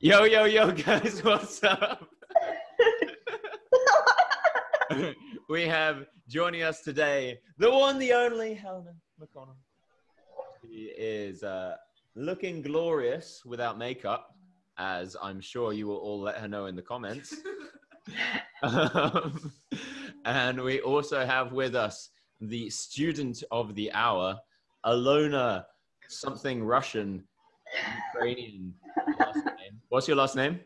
Yo, yo, yo, guys, what's up? we have joining us today the one, the only Helena McConnell. She is uh, looking glorious without makeup, as I'm sure you will all let her know in the comments. um, and we also have with us the student of the hour, Alona, something Russian, Ukrainian. What's your last name?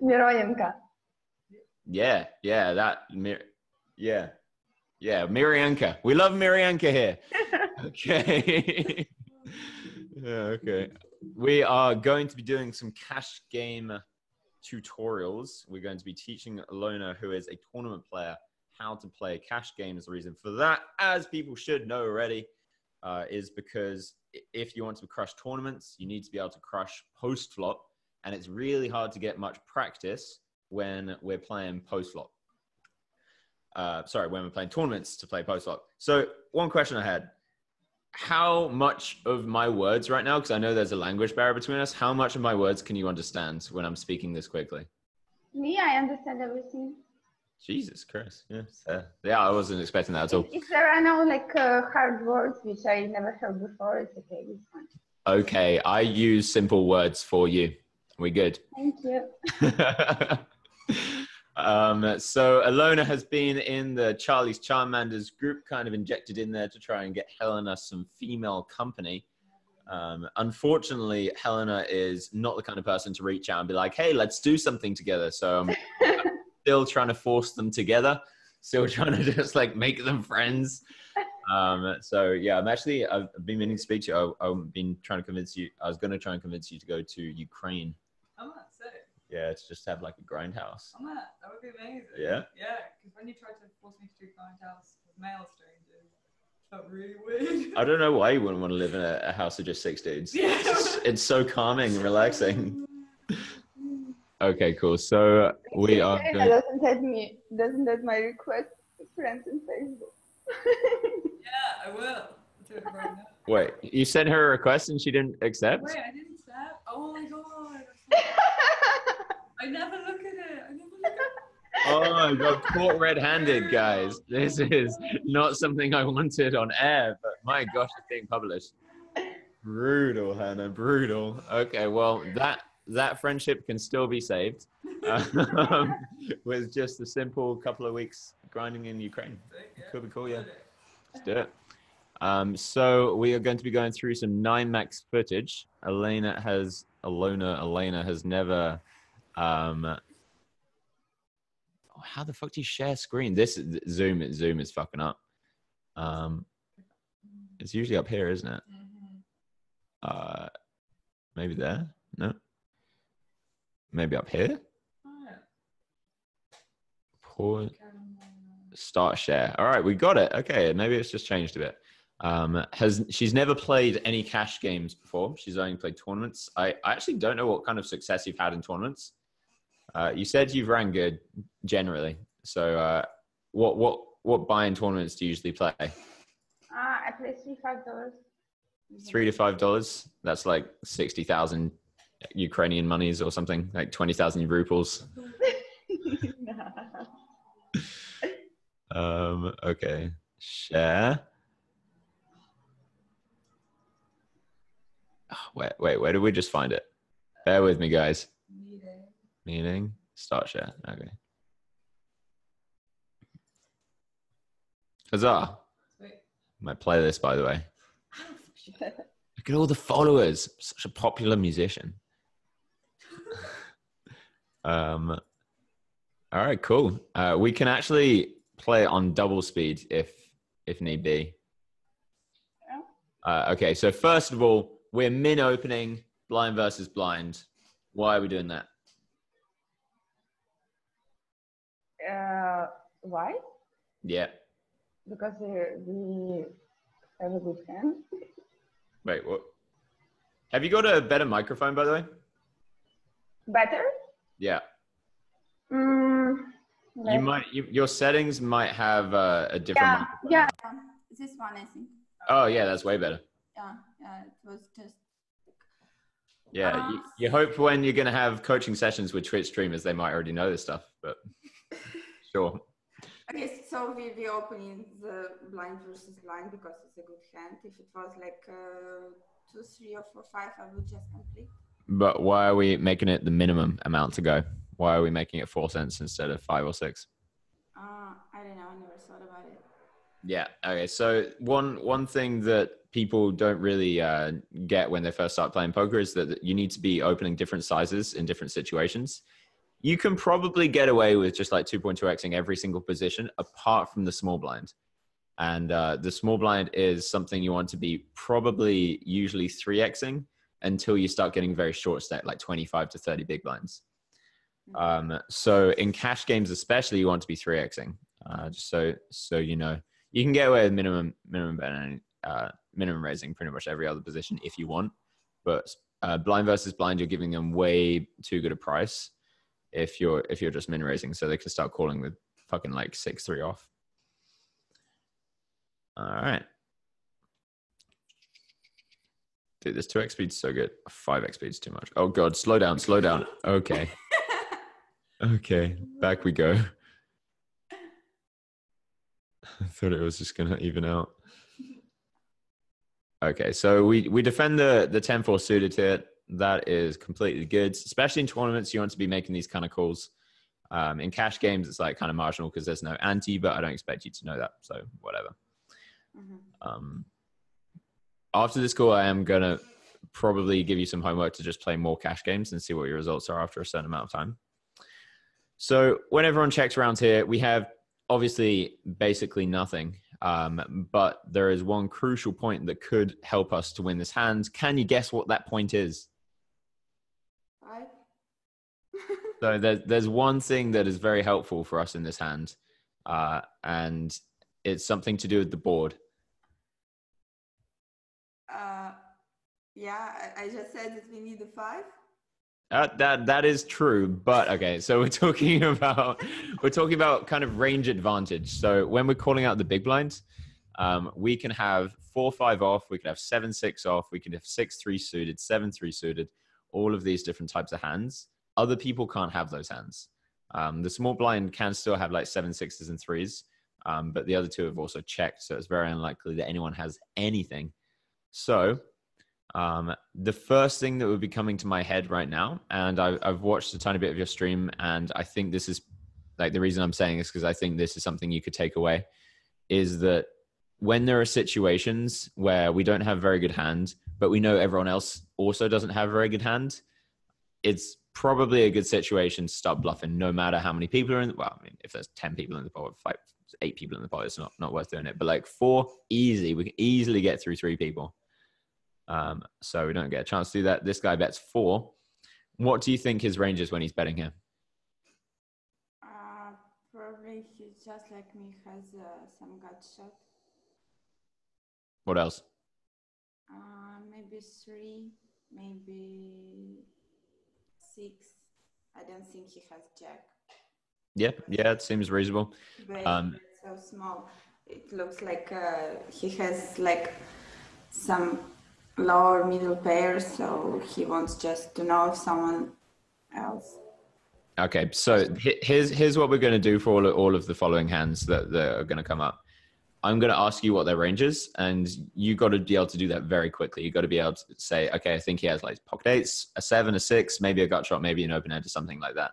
Myronenko. Yeah, yeah, that, Mir- yeah, yeah, Miryanka. We love Miryanka here. Okay. Yeah, okay. We are going to be doing some cash game tutorials. We're going to be teaching Alona, who is a tournament player, how to play cash games. The reason for that, as people should know already, uh, is because if you want to crush tournaments, you need to be able to crush post flop, and it's really hard to get much practice when we're playing post flop. Uh, sorry, when we're playing tournaments to play post flop. So, one question I had how much of my words right now, because I know there's a language barrier between us, how much of my words can you understand when I'm speaking this quickly? Me, I understand everything. Jesus Christ. Yeah. Uh, yeah, I wasn't expecting that at all. If, if there are no like uh, hard words which I never heard before, it's okay. It's fine. Okay, I use simple words for you. We good? Thank you. um, so Alona has been in the Charlie's Charmanders group, kind of injected in there to try and get Helena some female company. Um, unfortunately, Helena is not the kind of person to reach out and be like, "Hey, let's do something together." So I'm still trying to force them together. Still trying to just like make them friends. Um, so yeah, I'm actually I've been meaning to speak to you. I, I've been trying to convince you. I was going to try and convince you to go to Ukraine. I'm not sick. Yeah, to just have like a grindhouse. Oh, I'm not. That would be amazing. Yeah? Yeah, because when you tried to force me to do grindhouse with male strangers, it felt really weird. I don't know why you wouldn't want to live in a, a house of just six dudes. Yeah. It's, it's so calming and relaxing. Okay, cool. So we are going. doesn't let me doesn't let my request friends in Facebook. yeah, I will. I'll do it right. Wait, you sent her a request and she didn't accept? Wait, I didn't accept. Oh my god. I never look at it. I never look at it. Oh my god, caught red-handed, guys. This is not something I wanted on air, but my gosh, it's being published. Brutal, Hannah, brutal. Okay, well, that that friendship can still be saved um, with just a simple couple of weeks grinding in Ukraine. Could be cool, yeah. Let's do it. Um, so we are going to be going through some nine max footage. Elena has Alona. Elena has never. Um, oh, how the fuck do you share screen? This Zoom. Zoom is fucking up. Um, it's usually up here, isn't it? Uh, maybe there. No. Maybe up here. Pause. start share. All right, we got it. Okay, maybe it's just changed a bit. Um, has she's never played any cash games before? She's only played tournaments. I, I actually don't know what kind of success you've had in tournaments. Uh, you said you've ran good generally. So uh, what what what buy-in tournaments do you usually play? Ah, I play three five dollars. Three to five dollars. That's like sixty thousand Ukrainian monies or something, like twenty thousand rubles. Um, okay, share. Oh, wait, wait, where did we just find it? Bear with me, guys. Meaning start share. Okay. Huzzah! Sweet. My playlist, by the way. Look at all the followers. Such a popular musician. um. All right, cool. Uh, we can actually play it on double speed if if need be. Uh, okay, so first of all, we're min opening, blind versus blind. Why are we doing that? Why? Yeah. Because we, we have a good hand. Wait, what? Have you got a better microphone, by the way? Better? Yeah. Mm, You might. You, your settings might have uh, a different. Yeah, microphone. yeah. This one, I think. Oh yeah, that's way better. Yeah, yeah, it was just. Yeah, Uh, you, you hope when you're going to have coaching sessions with Twitch streamers, they might already know this stuff, but sure. Okay, so we we opening the blind versus blind because it's a good hand. If it was like uh, two, three, or four, five, I would just complete. But why are we making it the minimum amount to go? Why are we making it four cents instead of five or six? Uh, I don't know. I never thought about it. Yeah. Okay. So one one thing that people don't really uh, get when they first start playing poker is that you need to be opening different sizes in different situations. You can probably get away with just like 2.2xing every single position apart from the small blind. And uh, the small blind is something you want to be probably usually 3xing until you start getting very short stack, like 25 to 30 big blinds. Um, so in cash games, especially, you want to be 3xing. Uh, just so so you know, you can get away with minimum minimum uh, minimum raising pretty much every other position if you want. But uh, blind versus blind, you're giving them way too good a price if you're if you're just min raising, so they can start calling with fucking like six three off. All right. Dude, this 2x speed's so good. 5x speed's too much. Oh god, slow down, slow down. Okay. Okay, back we go. I thought it was just gonna even out. Okay, so we we defend the the 10-4 suited here. That is completely good, especially in tournaments. You want to be making these kind of calls. Um, in cash games, it's like kind of marginal because there's no ante, but I don't expect you to know that. So whatever. Mhm. Um, after this call, I am gonna probably give you some homework to just play more cash games and see what your results are after a certain amount of time. So when everyone checks around here, we have obviously basically nothing. Um, but there is one crucial point that could help us to win this hand. Can you guess what that point is? Five. So there's there's one thing that is very helpful for us in this hand, uh, and it's something to do with the board. uh, yeah, I, I just said that we need a five. Uh, that that is true, but okay. So we're talking about we're talking about kind of range advantage. So when we're calling out the big blinds, um, we can have four five off, we can have seven six off, we can have six three suited, seven three suited, all of these different types of hands. Other people can't have those hands. Um, the small blind can still have like seven sixes and threes, um, but the other two have also checked, so it's very unlikely that anyone has anything. So um, the first thing that would be coming to my head right now, and I, I've watched a tiny bit of your stream, and I think this is like the reason I'm saying this because I think this is something you could take away is that when there are situations where we don't have very good hand, but we know everyone else also doesn't have very good hand, it's probably a good situation to start bluffing, no matter how many people are in. Well, I mean, if there's ten people in the pot, five, eight people in the pot, it's not not worth doing it. But like four, easy, we can easily get through three people. Um, so we don't get a chance to do that. This guy bets four. What do you think his range is when he's betting here? Uh, probably he's just like me, has uh, some gut shot. What else? Uh, maybe three, maybe six. I don't think he has jack. Yeah, yeah, it seems reasonable. But Um, so small. It looks like uh, he has like some lower middle pairs, so he wants just to know if someone else. Okay, so here's here's what we're going to do for all of, all of the following hands that, that are going to come up. I'm going to ask you what their range is, and you got to be able to do that very quickly. You got to be able to say, okay, I think he has like pocket eights, a seven, a six, maybe a gut shot, maybe an open end, or something like that.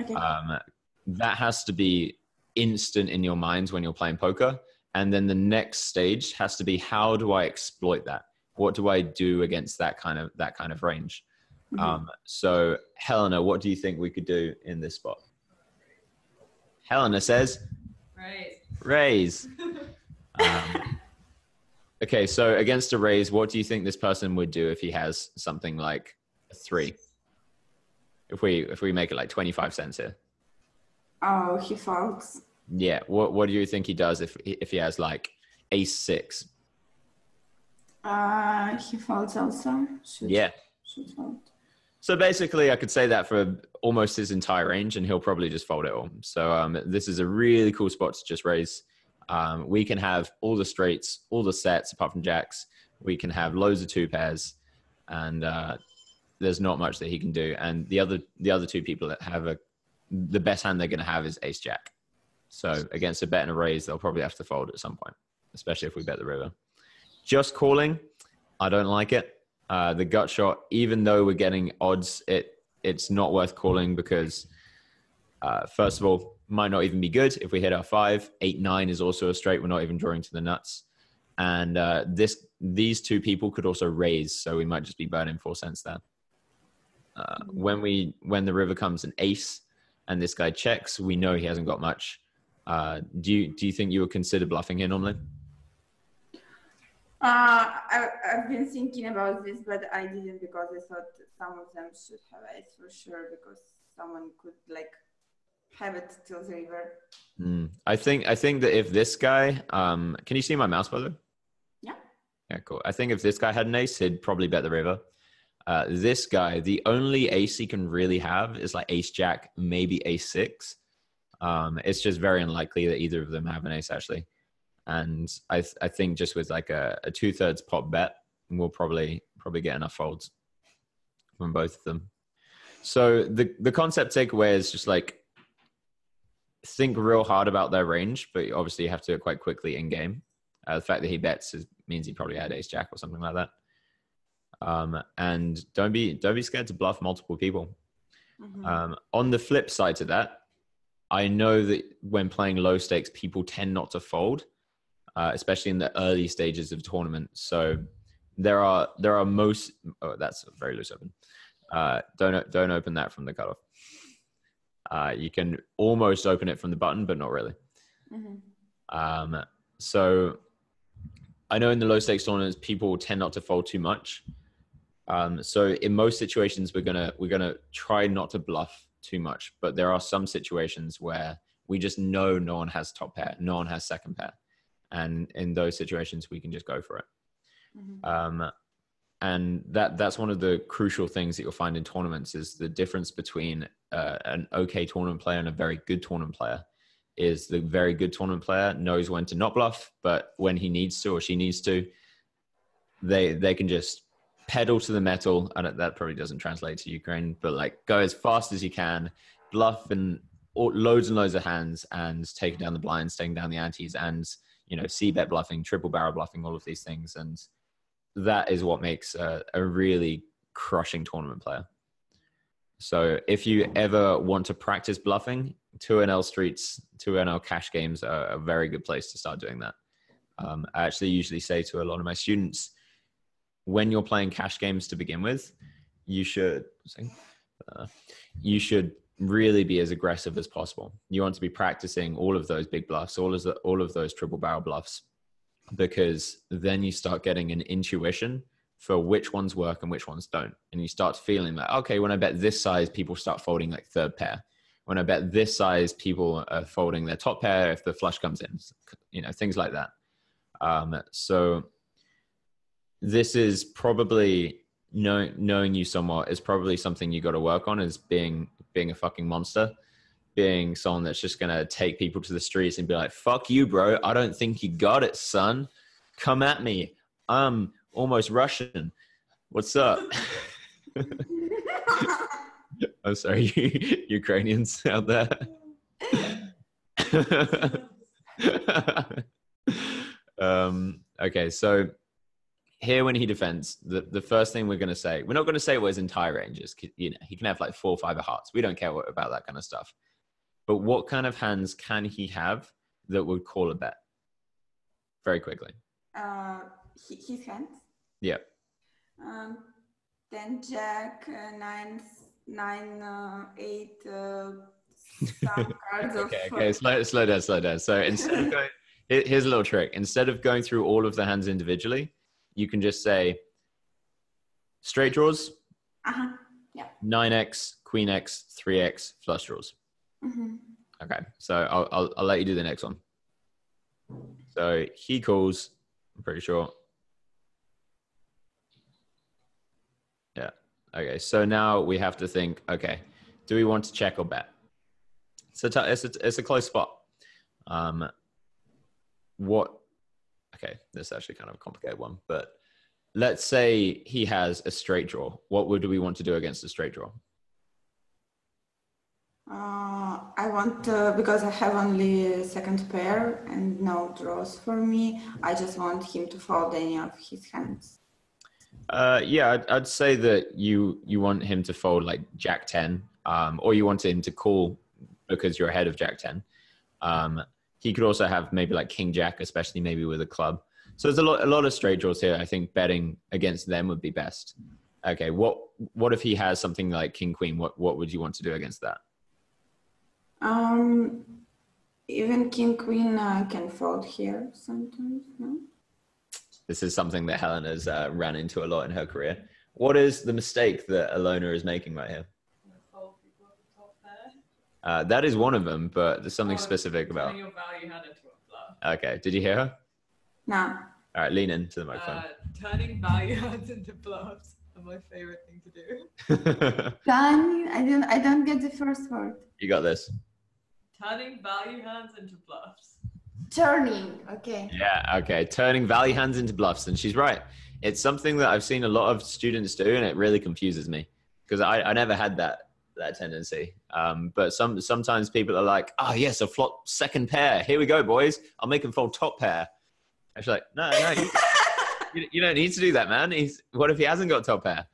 Okay. Um, that has to be instant in your mind when you're playing poker, and then the next stage has to be, how do I exploit that? What do I do against that kind of that kind of range? Mhm. Um, so, Helena, what do you think we could do in this spot? Helena says, Right. raise. Um, okay, so against a raise, what do you think this person would do if he has something like a three? If we if we make it like twenty five cents here, oh, he folds. yeah. What what do you think he does if if he has like ace six? Uh, he folds also. Should, Yeah. Should fold. So basically, I could say that for almost his entire range, and he'll probably just fold it all. So um, this is a really cool spot to just raise. Um, we can have all the straights, all the sets apart from jacks. We can have loads of two pairs, and uh, there's not much that he can do. And the other the other two people that have a the best hand they're going to have is Ace Jack. So against a bet and a raise, they'll probably have to fold at some point, especially if we bet the river. Just calling, I don't like it. Uh, the gut shot, even though we're getting odds, it it's not worth calling because uh, first of all, might not even be good if we hit our five. Eight nine is also a straight. We're not even drawing to the nuts, and uh, this these two people could also raise, so we might just be burning four cents there. Uh, when we when the river comes an ace, and this guy checks, we know he hasn't got much. Uh, do you do you think you would consider bluffing here normally? Uh, I, I've been thinking about this, but I didn't because I thought some of them should have ace for sure because someone could like have it till the river. Mm. I think I think that if this guy, um, can you see my mouse, by the way? Yeah. Yeah, cool. I think if this guy had an ace, he'd probably bet the river. Uh, this guy, the only ace he can really have is like ace jack, maybe ace six. Um, it's just very unlikely that either of them have an ace actually. And I, th- I think just with like a, a two thirds pot bet, we'll probably probably get enough folds from both of them. So the the concept takeaway is just like think real hard about their range, but obviously you have to do it quite quickly in game. Uh, the fact that he bets is, means he probably had ace jack or something like that. Um, and don't be don't be scared to bluff multiple people. Mhm. Um, on the flip side to that, I know that when playing low stakes, people tend not to fold, uh, especially in the early stages of tournament. So there are there are most. Oh, that's a very loose open. Uh, don't don't open that from the cutoff. Uh, you can almost open it from the button, but not really. Mhm. Um, so I know in the low stakes tournaments, people tend not to fold too much. Um, so in most situations, we're gonna we're gonna try not to bluff too much. But there are some situations where we just know no one has top pair, no one has second pair, and in those situations, we can just go for it. Mhm. Um, and that that's one of the crucial things that you'll find in tournaments is the difference between uh, an okay tournament player and a very good tournament player. Is the very good tournament player knows when to not bluff but when he needs to or she needs to they they can just pedal to the metal. And that probably doesn't translate to ukraine but like go as fast as you can bluff and loads and loads of hands and taking down the blinds taking down the antes and you know c bet bluffing triple barrel bluffing all of these things. And that is what makes a, a really crushing tournament player. So if you ever want to practice bluffing, 2NL Streets, 2NL Cash Games are a very good place to start doing that. Um, I actually usually say to a lot of my students, when you're playing cash games to begin with, you should uh, you should really be as aggressive as possible. You want to be practicing all of those big bluffs, all of the, all of those triple barrel bluffs, because then you start getting an intuition for which ones work and which ones don't. And you start feeling like, okay, when I bet this size, people start folding like third pair. When I bet this size, people are folding their top pair if the flush comes in, you know, things like that. Um, so this is probably knowing knowing you somewhat is probably something you got to work on is being being a fucking monster being someone that's just gonna take people to the streets and be like, "Fuck you, bro! I don't think you got it, son. Come at me. I'm almost Russian. What's up?" I'm sorry, Ukrainians out there. um, okay, so here when he defends, the, the first thing we're going to say, we're not going to say what his entire range is. You know, he can have like four or five of hearts. We don't care what, about that kind of stuff. But what kind of hands can he have that would call a bet? Very quickly. Uh, hi- his hands. Yeah. Um, ten jack, uh, nine, nine, uh, eight. Uh, some cards of. okay, okay, slow, slow down, slow down. So instead of going, here's a little trick. Instead of going through all of the hands individually, you can just say straight draws, Uh-huh. yeah. 9x, queen x, 3x, flush draws. Mhm. Okay, so I'll, I'll, I'll let you do the next one. So he calls, I'm pretty sure. Yeah. Okay, so now we have to think okay, do we want to check or bet? So t- it's, a, it's a close spot. Um, what? Okay, this is actually kind of a complicated one, but let's say he has a straight draw. What would we want to do against a straight draw? Uh, I want uh, because I have only second pair and no draws for me. I just want him to fold any of his hands. Uh, yeah, I'd, I'd say that you you want him to fold like Jack ten, um, or you want him to call because you're ahead of Jack ten. Um, he could also have maybe like King Jack, especially maybe with a club. So there's a lot a lot of straight draws here. I think betting against them would be best. Okay, what what if he has something like King Queen? What what would you want to do against that? Um, even King Queen uh, can fold here sometimes. No. This is something that Helena's uh, ran into a lot in her career. What is the mistake that Alona is making right here? Fold people at the top there. Uh, that is one of them, but there's something Oh, specific about. Turning your value hand into a. Okay, did you hear her? No. All right, lean into the microphone. Uh, turning value hands into bluffs are my favorite thing to do. Can I don't I don't get the first word. you got this. Turning value hands into bluffs. Turning. Okay. Yeah, okay. Turning value hands into bluffs. And she's right. It's something that I've seen a lot of students do, and it really confuses me because I, I never had that that tendency. Um, but some sometimes people are like, oh, yes, a flop second pair. Here we go, boys. I'll make him fold top pair. I was like, no, no, you, you, you don't need to do that, man. He's, what if he hasn't got top pair?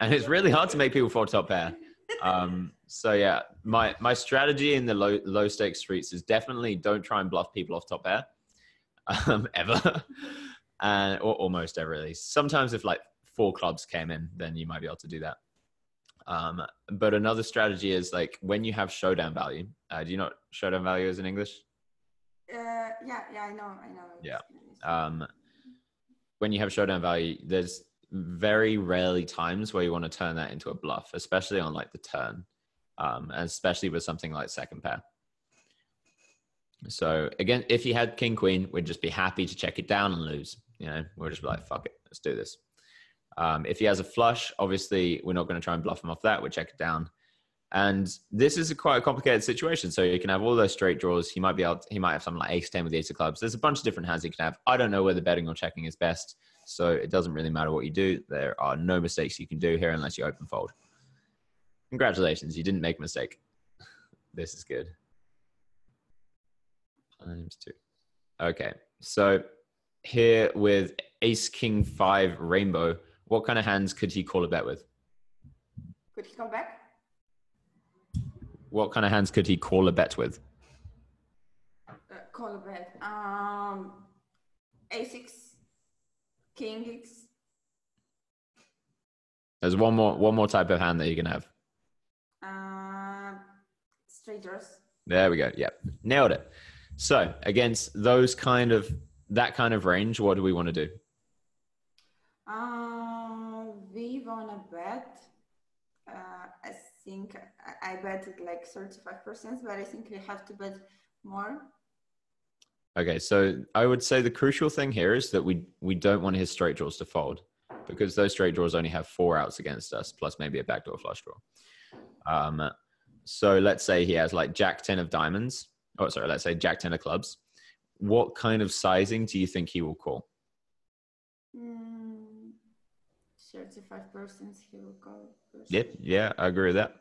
And it's really hard to make people fold top pair. Um, so yeah, my my strategy in the low low stakes streets is definitely don't try and bluff people off top pair, um, ever, and or almost ever really. Sometimes if like four clubs came in, then you might be able to do that. Um, but another strategy is like when you have showdown value. Uh, do you know what showdown value is in English? Uh, yeah, yeah, I know, I know. Yeah. um, when you have showdown value, there's very rarely times where you want to turn that into a bluff, especially on like the turn, um, and especially with something like second pair. So again, if he had king queen, we'd just be happy to check it down and lose. You know, we'll just be like, fuck it, let's do this. Um, if he has a flush, obviously we're not going to try and bluff him off that. We check it down. And this is a quite a complicated situation. So you can have all those straight draws. He might be able. To, he might have something like ace ten with the ace of clubs. There's a bunch of different hands he can have. I don't know whether betting or checking is best. So it doesn't really matter what you do. There are no mistakes you can do here unless you open fold. Congratulations, you didn't make a mistake. This is good. Times two. Okay, so here with ace king five rainbow, what kind of hands could he call a bet with? Could he come back? What kind of hands could he call a bet with? Uh, call a bet. Um, A6, King X. There's one more one more type of hand that you can have. Uh, straight draws. There we go. Yep. Nailed it. So against those kind of that kind of range, what do we want to do? Uh, we wanna bet. I think I, bet it like 35%, but I think we have to bet more. Okay, so I would say the crucial thing here is that we we don't want his straight draws to fold because those straight draws only have four outs against us, plus maybe a backdoor flush draw. Um, so let's say he has like Jack ten of diamonds. Oh, sorry, let's say Jack ten of clubs. What kind of sizing do you think he will call? Mm, 35% he will first. Yep, yeah, I agree with that.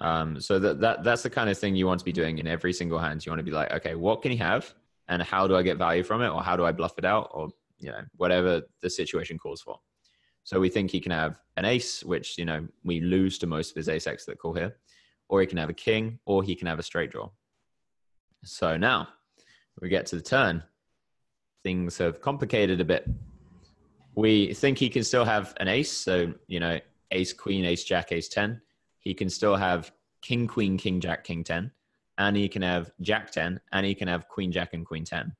Um, so that, that that's the kind of thing you want to be doing in every single hand. You want to be like, okay, what can he have, and how do I get value from it, or how do I bluff it out, or you know, whatever the situation calls for. So we think he can have an ace, which you know we lose to most of his ace x that call here, or he can have a king, or he can have a straight draw. So now we get to the turn. Things have complicated a bit. We think he can still have an ace, so you know, ace queen, ace jack, ace ten. He can still have king queen, king jack, king ten, and he can have jack ten, and he can have queen jack and queen ten.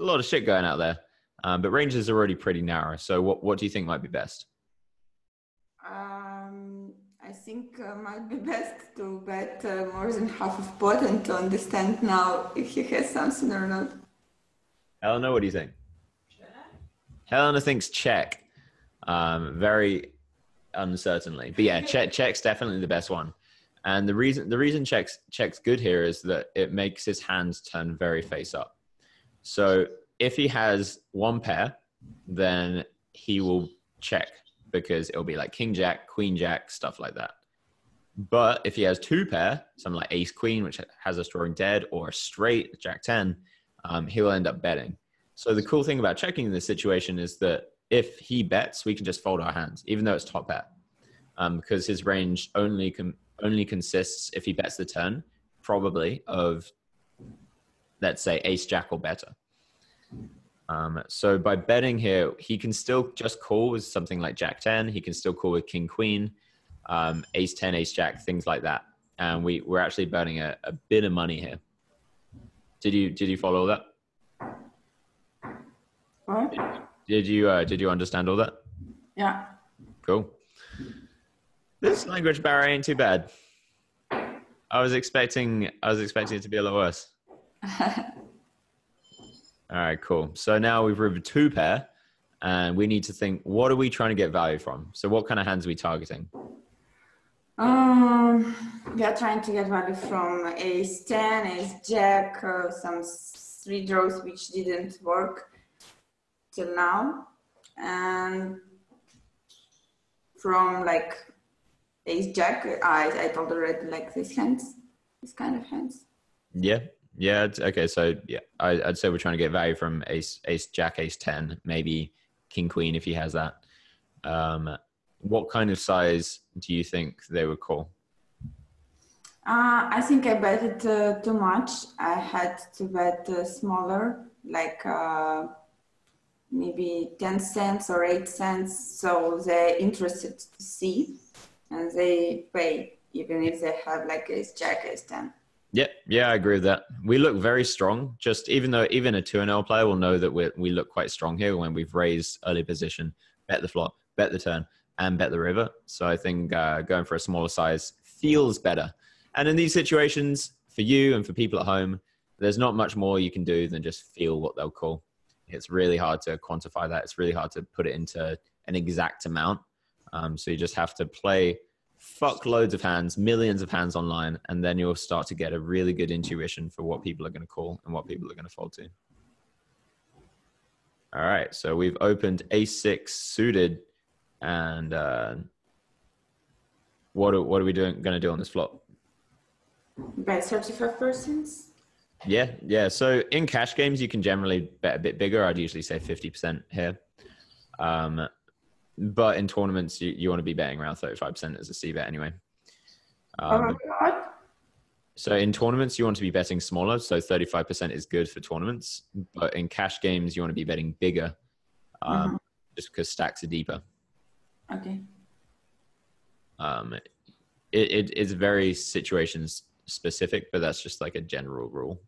A lot of shit going out there. Um, but ranges are already pretty narrow. So what, what do you think might be best? Um, I think uh, might be best to bet uh, more than half of pot and to understand now if he has something or not. Helena, what do you think? Helena thinks check, um, very uncertainly. But yeah, check check's definitely the best one. And the reason the reason checks checks good here is that it makes his hands turn very face up. So if he has one pair, then he will check because it'll be like king jack, queen jack, stuff like that. But if he has two pair, something like ace queen, which has us drawing dead, or straight jack 10, um, he'll end up betting. So the cool thing about checking in this situation is that if he bets, we can just fold our hands, even though it's top bet, um, because his range only com- only consists if he bets the turn, probably of let's say ace jack or better. Um, so by betting here, he can still just call with something like jack 10. He can still call with king queen, um, ace 10, ace jack, things like that. And we, we're actually betting a, a bit of money here. Did you, did you follow that? Did you, uh, did you understand all that? Yeah. Cool. This language barrier ain't too bad. I was expecting, I was expecting it to be a lot worse. All right, cool. So now we've rivered two pair, and we need to think what are we trying to get value from? So what kind of hands are we targeting? Um, we are trying to get value from ace 10, ace jack, uh, some three draws which didn't work till now, and from like ace jack, I, I told already like these hands, this kind of hands. Yeah, yeah. it's- Okay, so yeah, I, I'd say we're trying to get value from ace, ace, jack, ace ten, maybe king, queen if he has that. Um, what kind of size do you think they would call? Uh, I think I bet it uh, too much. I had to bet uh, smaller, like uh, maybe 10 cents or 8 cents. So they're interested to see and they pay, even if they have like a jack, ace 10. Yeah, yeah, I agree with that. We look very strong. Just even though even a two and L player will know that we we look quite strong here when we've raised early position, bet the flop, bet the turn, and bet the river. So I think uh, going for a smaller size feels better. And in these situations, for you and for people at home, there's not much more you can do than just feel what they'll call. It's really hard to quantify that. It's really hard to put it into an exact amount. Um, so you just have to play fuck loads of hands, millions of hands online, and then you'll start to get a really good intuition for what people are going to call and what people are going to fold to. All right, so we've opened a6 suited, and uh, what are, what are we doing going to do on this flop? Bet 35%. Yeah, yeah. So in cash games, you can generally bet a bit bigger. I'd usually say 50% here. Um, but in tournaments, you, you want to be betting around 35% as a C bet anyway. Oh Um, my God. So in tournaments, you want to be betting smaller. So 35% is good for tournaments. But in cash games, you want to be betting bigger um, Mhm. just because stacks are deeper. Okay. Um, it, it is very situations specific, but that's just like a general rule.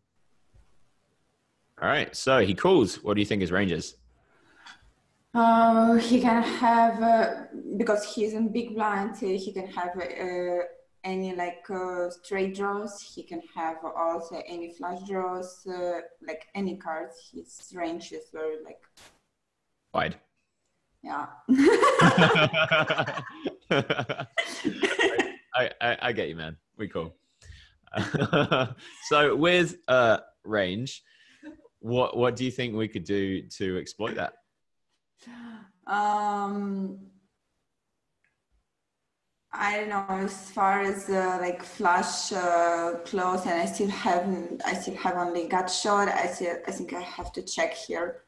All right. So he calls. What do you think his range is? Uh, he can have uh, because he's in big blind. uh, He can have uh, any like uh, straight draws. He can have also any flush draws, uh, like any cards. His range is very like Wide. yeah. I, I, I get you, man. We cool. so with uh, range, what what do you think we could do to exploit that? um, I don't know as far as uh, like flush uh, close, and I still haven't. I still have only gut shot. I still. I think I have to check here.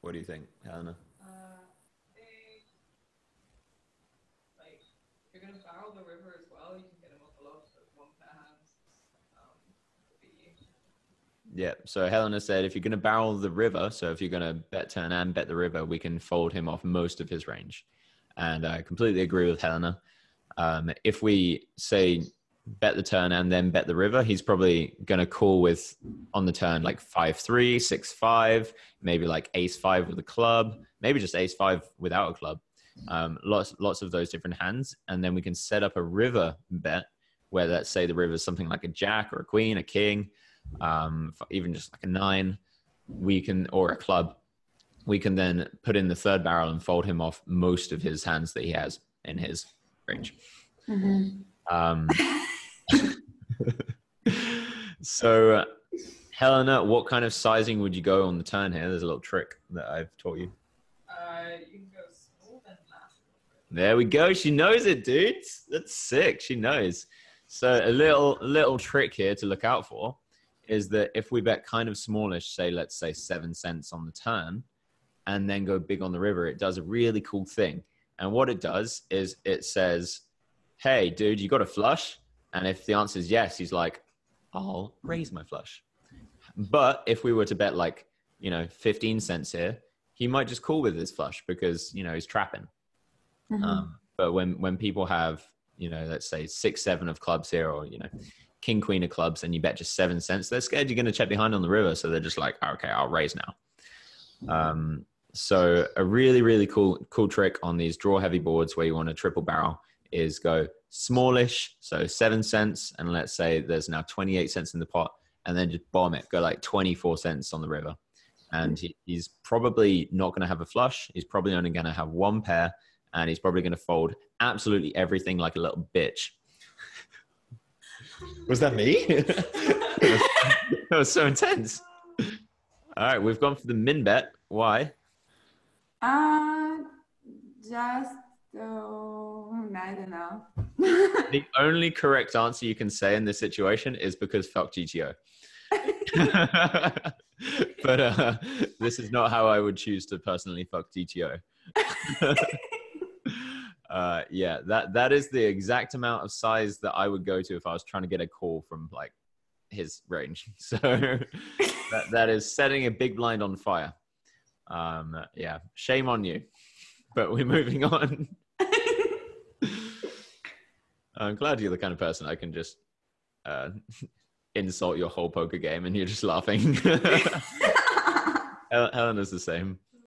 What do you think, Helena? Uh, they, like, if you're gonna barrel the river as well, you can get him up a lot with one pair hands. Um, would be- Yeah. So Helena said if you're going to barrel the river, so if you're going to bet turn and bet the river, we can fold him off most of his range. And I completely agree with Helena. Um, if we say bet the turn and then bet the river, he's probably going to call with on the turn like five three, six five, maybe like ace five with a club, maybe just ace five without a club. Um, lots lots of those different hands, and then we can set up a river bet where let's say the river is something like a jack or a queen, a king, um, even just like a nine, we can or a club. We can then put in the third barrel and fold him off most of his hands that he has in his range. Um, so, uh, Helena, what kind of sizing would you go on the turn here? There's a little trick that I've taught you. Uh, you There we go. She knows it, dudes. That's sick. She knows. So a little little trick here to look out for is that if we bet kind of smallish, say let's say seven cents on the turn, and then go big on the river, it does a really cool thing. And what it does is it says, "Hey, dude, you got a flush?" And if the answer is yes, he's like, "I'll raise my flush." But if we were to bet like you know 15 cents here, he might just call with his flush because you know he's trapping. Mhm. Um, but when when people have you know let's say six seven of clubs here or you know king queen of clubs and you bet just seven cents, they're scared you're going to check behind on the river, so they're just like okay, I'll raise now. Um, so a really really cool cool trick on these draw heavy boards where you want a triple barrel is go smallish, so seven cents, and let's say there's now 28 cents in the pot, and then just bomb it, go like 24 cents on the river. And he, he's probably not going to have a flush. He's probably only going to have one pair, and he's probably going to fold absolutely everything like a little bitch. Was that me? that was so intense. All right, we've gone for the min bet. Why? Uh, just, uh, I don't know. The only correct answer you can say in this situation is because fuck GTO. but uh, this is not how I would choose to personally fuck GTO. uh, yeah, that that is the exact amount of size that I would go to if I was trying to get a call from like his range. So that, that is setting a big blind on fire. Um, yeah, shame on you. But we're moving on. I'm glad you're the kind of person I can just uh, insult your whole poker game and you're just laughing. Helen is the same.